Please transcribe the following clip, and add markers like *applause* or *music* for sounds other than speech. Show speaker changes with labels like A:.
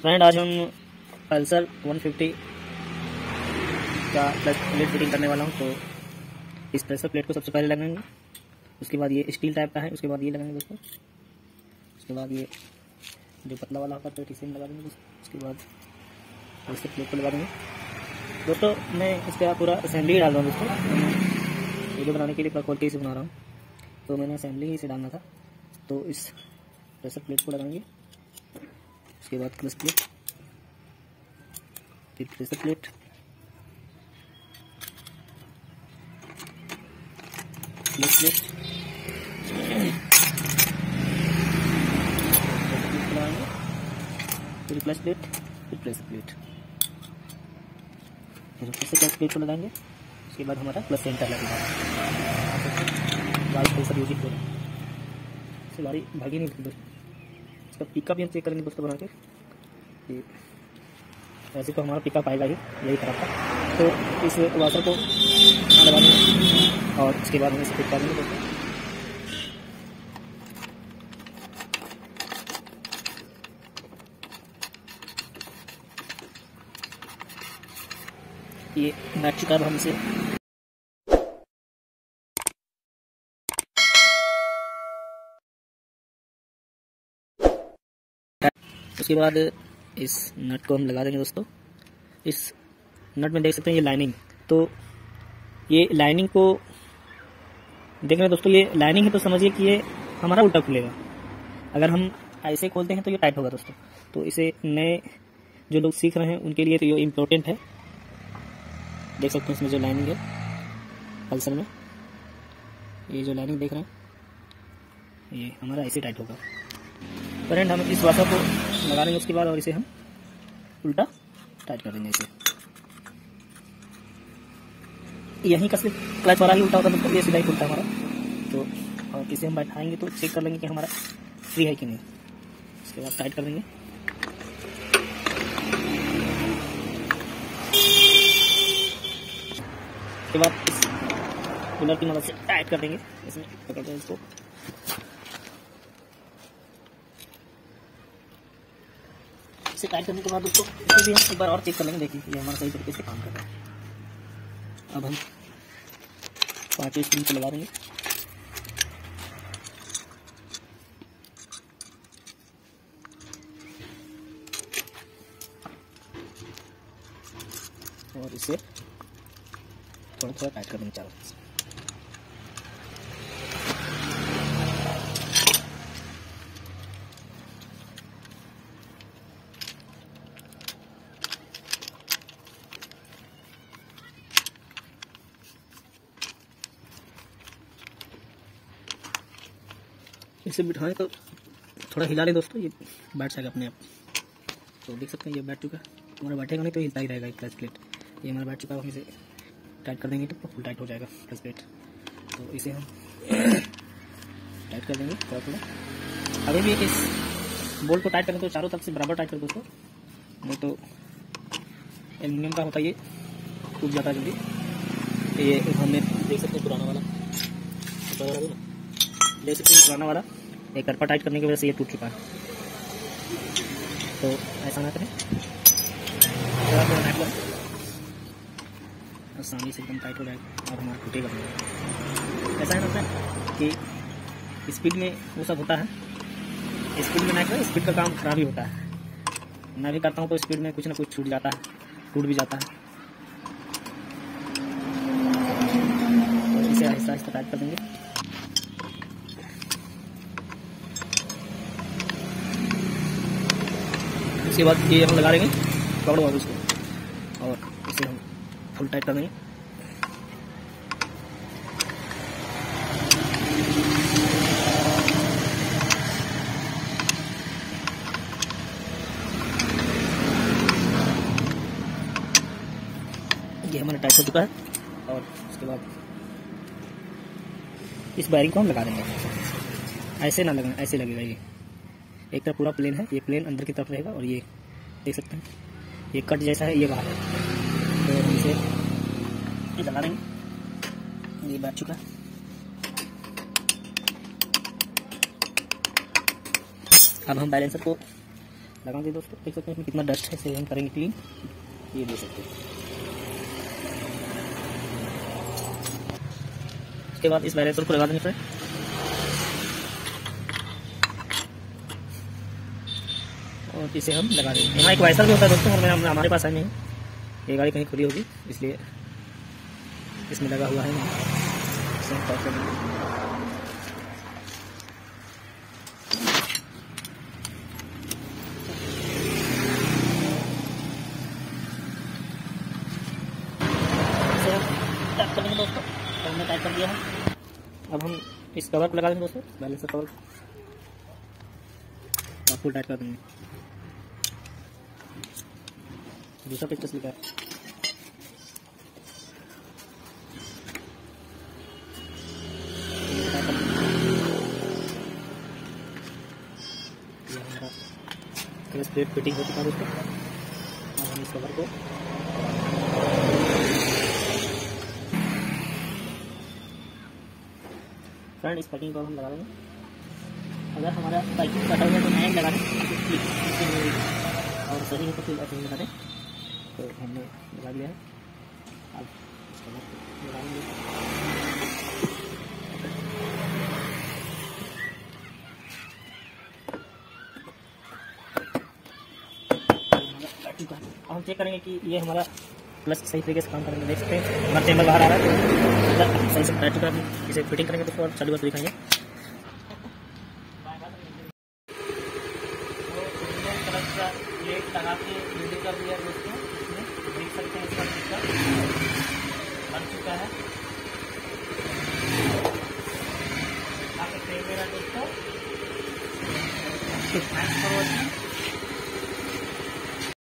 A: Friend, आज हम Pulsar 150 का प्लस प्लेट फिटिंग करने वाला हूँ तो इस प्रेशर प्लेट को सबसे पहले लगाएँगे। उसके बाद ये स्टील टाइप का है, उसके बाद ये लगाएँगे दोस्तों। उसके बाद ये जो पतला वाला होता है तो इसे लगा देंगे उसके बाद प्रेशर प्लेट को लगा देंगे। दोस्तों, मैं इसका पूरा असेंबली डाल रहा हूँ दोस्तों। वीडियो बनाने के लिए पूरा क्वालिटी से बना रहा हूँ। तो मैंने असेंबली ही से डालना था। तो इस प्रेशर प्लेट को लगाएँगे। उसके बाद क्लच प्लेट फिर प्रेशर प्लेट क्लच प्लेट फिर क्लच प्लेट फिर प्रेशर प्लेट फिर फिर से क्लच प्लेट को लगाएँगे। उसके बाद हमारा प्लस सेंटर लगेगा। गाड़ी प्रेशर यूज़ करें गाड़ी भागी नहीं इसका पिकअप भी हम चेक करेंगे दोस्तों बना के। वैसे तो हमारा पिकअप आएगा ही, यही खराब था तो इस वाशर को लगा देंगे और उसके बाद हम इसे फिट कर देंगे दोस्तों। ये है अब हम इसे उसके बाद इस नट को हम लगा देंगे दोस्तों। इस नट में देख सकते हैं ये लाइनिंग तो ये लाइनिंग को देख रहे हैं दोस्तों, ये लाइनिंग है तो समझिए कि ये हमारा उल्टा खुलेगा। अगर हम ऐसे खोलते हैं तो ये टाइट होगा दोस्तों। तो इसे नए जो लोग सीख रहे हैं, उनके लिए तो ये इम्पोर्टेंट है। देख सकते हैं इसमें जो लाइनिंग है पल्सर में। ये जो लाइनिंग देख रहे हैं, ये हमारा ऐसे टाइट होगा। करंट हम इस वाशर को लगा देंगे उसके बाद और इसे हम उल्टा टाइट कर देंगे इसे। यहीं का सिर्फ़ क्लच वाला ही उल्टा होता मतलब ये ही उल्टा हमारा। तो और इसे हम बैठाएँगे तो चेक कर लेंगे कि हमारा फ्री है कि नहीं। उसके बाद टाइट कर देंगे। उसके बाद इस कूलर की मदद से टाइट कर देंगे। इसमें पकड़ते हैं इसको इसे टाइट करने के बाद उसको इसे भी हम एक बार और चेक कर लेंगे, देखिए ये हमारा सही तरीके से काम कर रहा है। अब हम पाँचों स्क्रीन को लगा देंगे और इसे थोड़ा थोड़ा टाइट कर देंगे चारों इसे बिठाएँ तो थोड़ा हिला लें दोस्तों, ये बैठ जाएगा अपने आप। तो देख सकते हैं ये बैठ चुका हमारा बैठेगा नहीं तो हिलता ही रहेगा, एक क्लच प्लेट ये हमारा बैठ चुका है, हम इसे टाइट कर देंगे तो फुल टाइट हो जाएगा क्लच प्लेट तो इसे हम *coughs* टाइट कर देंगे थोड़ा थोड़ा। अभी भी इस बोल्ट को टाइट करें तो चारों तरफ़ से बराबर टाइट कर दोस्तों। नहीं तो एल्यूमिनियम का होता है ये, टूट जाता है जल्दी। ये हमने देख सकते हैं पुराना वाला। देख सकते हैं पुराना वाला। एक करपा टाइट करने की वजह से ये टूट चुका है। तो ऐसा ना करें। आसानी से एकदम टाइट हो जाएगा और हमारा टूटेगा ऐसा है ना कि स्पीड में वो सब होता है। स्पीड में ना करें, स्पीड का काम खराब ही होता है। मैं भी करता हूँ तो स्पीड में कुछ ना कुछ छूट जाता है, टूट भी जाता है। तो इसे आहिस्ता आहिस्ता टाइट कर देंगे। उसके बाद ये हम लगा देंगे, पकड़ो उसको। और इसे हम फुल टाइट कर देंगे। ये हमारा टाइट हो चुका है। और उसके बाद इस वायरिंग को हम लगा देंगे। ऐसे ना लगना, ऐसे लगेगा ये। एक तरफ़ पूरा प्लेन है, ये प्लेन अंदर की तरफ़ रहेगा और ये देख सकते हैं। ये कट जैसा है, ये बाहर है। तो हम इसे लगा देंगे। ये बैठ चुका है। अब हम बैलेंसर को लगा दिए दोस्तों। देख सकते हैं कितना डस्ट है, इसे हम करेंगे क्लीन ये दे सकते हैं। उसके बाद इस बैलेंसर को लगा देंगे फ्रेंड और इसे हम लगा देंगे। यहाँ एक वाइसर भी होता है दोस्तों हमें हमारे पास है नहीं। ये गाड़ी कहीं खुली होगी, इसलिए इसमें लगा हुआ है नहीं। अब हम इस कवर को लगा देंगे दोस्तों। बैलेंस कवर फुल टाइट कर देंगे। दूसरा पिक्चर्स लिखा है। प्लेट फिटिंग हो चुका है दोस्तों। हम इस कवर को फ्रंट इस कटिंग को हम लगा देंगे। अगर हमारा बाइकिंग कटा हुआ है तो नया लगा दें और सही है तो फिर ऐसे लगा दें। तो हमने लगा है। अब लगाएँगे। हम चेक करेंगे कि ये हमारा प्लस सही तरीके से काम करेंगे। देख सकते हैं, हमारा चैम्बर बाहर आ रहा है तो सही से टाइट चुका है। इसे फिटिंग करेंगे तो और चालू बात दिखाएँगे।